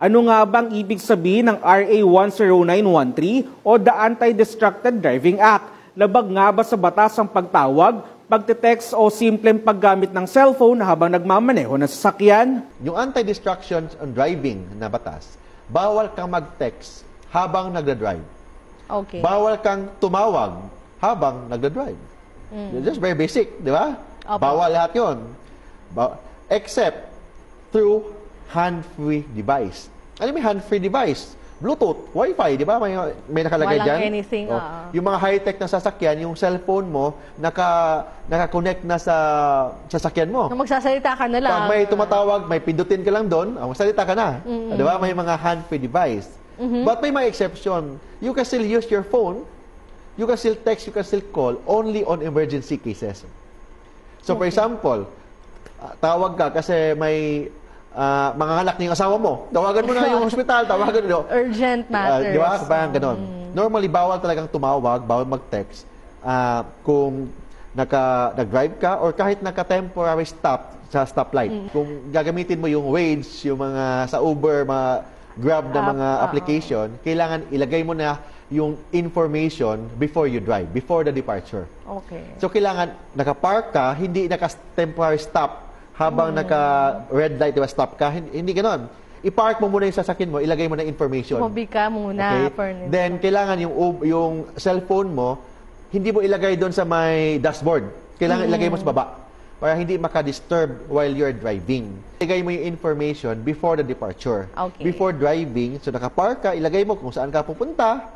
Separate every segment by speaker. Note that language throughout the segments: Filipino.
Speaker 1: Ano nga bang ibig sabihin ng RA 10913 o the Anti-Distracted Driving Act? Labag nga ba sa batas ang pagtawag, pagte-text o simpleng paggamit ng cellphone habang nagmamaneho ng sasakyan?
Speaker 2: Yung anti-distraction on driving na batas, bawal kang mag-text habang nagda-drive.
Speaker 3: Okay.
Speaker 2: Bawal kang tumawag habang nagda-drive. Just very basic, di ba? Bawal lahat yun. Ba- except through hand-free device. Ano yung hand-free device? Bluetooth, Wi-Fi, di ba? May, may nakalagay
Speaker 3: Walang
Speaker 2: dyan.
Speaker 3: anything,
Speaker 2: Oh,
Speaker 3: oo.
Speaker 2: Yung mga high-tech na sasakyan, yung cellphone mo, naka, naka-connect na sa sasakyan mo.
Speaker 3: Na magsasalita ka na lang.
Speaker 2: Pag may tumatawag, may pindutin ka lang doon, ang salita ka na. Di ba? May mga hand-free device.
Speaker 3: Mm-hmm.
Speaker 2: But may mga exception. You can still use your phone, you can still text, you can still call, only on emergency cases. So for example, ah, tawag ka kasi may ah, mga anak ng asawa mo. Tawagan mo na yung hospital, tawagan mo.
Speaker 3: Urgent
Speaker 2: Ah,
Speaker 3: matters.
Speaker 2: di ba? Parang ganon. Normally, bawal talagang tumawag, bawal mag-text ah, kung naka, nag-drive ka or kahit naka-temporary stop sa stoplight. Kung gagamitin mo yung Waze, yung mga sa Uber, mga Grab na
Speaker 3: App,
Speaker 2: mga
Speaker 3: oo.
Speaker 2: application, kailangan ilagay mo na yung information before you drive, before the departure.
Speaker 3: Okay.
Speaker 2: So kailangan naka-park ka, hindi naka-temporary stop habang naka-red light, diba, stop ka. Hindi, hindi ganon. I-park mo muna yung sasakyan mo, ilagay mo na information.
Speaker 3: Tumabi ka muna.
Speaker 2: Okay?
Speaker 3: Furnace.
Speaker 2: Then, kailangan yung, ub- yung cellphone mo, hindi mo ilagay doon sa may dashboard. Kailangan ilagay mo sa baba para hindi maka-disturb while you're driving. Ilagay mo yung information before the departure.
Speaker 3: Okay.
Speaker 2: Before driving, so naka-park ka, ilagay mo kung saan ka pupunta,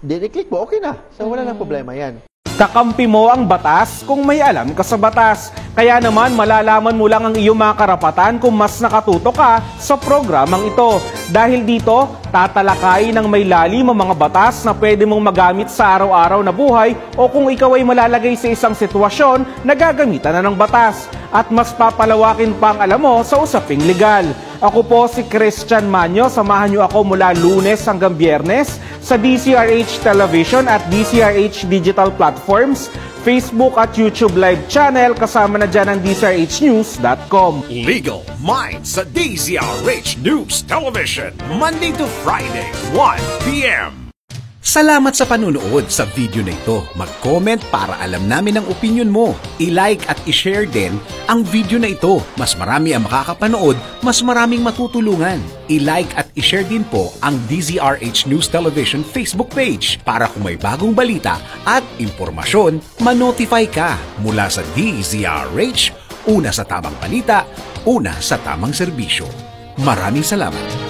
Speaker 2: then i-click mo, okay na. So, wala nang problema yan.
Speaker 1: Kakampi mo ang batas kung may alam ka sa batas. Kaya naman malalaman mo lang ang iyong mga karapatan kung mas nakatuto ka sa programang ito. Dahil dito, tatalakayin ng may lalim ang mga batas na pwede mong magamit sa araw-araw na buhay o kung ikaw ay malalagay sa isang sitwasyon na gagamitan na ng batas. At mas papalawakin pa ang alam mo sa usaping legal. Ako po si Christian Manyo. Samahan niyo ako mula lunes hanggang biyernes sa DCRH Television at DCRH Digital Platforms, Facebook at YouTube live channel kasama na dyan ang DCRHnews.com.
Speaker 4: Legal Minds sa DZRH News Television, Monday to Friday, 1 p.m.
Speaker 5: Salamat sa panunood sa video na ito. Mag-comment para alam namin ang opinion mo. I-like at i-share din ang video na ito. Mas marami ang makakapanood, mas maraming matutulungan. I-like at i-share din po ang DZRH News Television Facebook page para kung may bagong balita at impormasyon, ma-notify ka mula sa DZRH, una sa tamang balita, una sa tamang serbisyo. Maraming salamat.